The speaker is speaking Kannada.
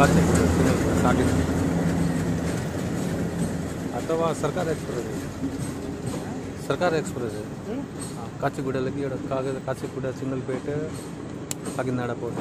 ಕಾಚಿಗುಡ ಕಾಗಿನ ಅಥವಾ ಸರ್ಕಾರ ಎಕ್ಸ್ಪ್ರೆಸ್ ಸರ್ಕಾರ ಎಕ್ಸ್ಪ್ರೆಸ್ ಕಾಚಿಗುಡ ಕಾಗದ ಕಾಚಿಗುಡ ಸಿಂಗಲ್ ಪೇಟೆ ಕಾಗಿನಾಡ ಪೋರ್ಟ್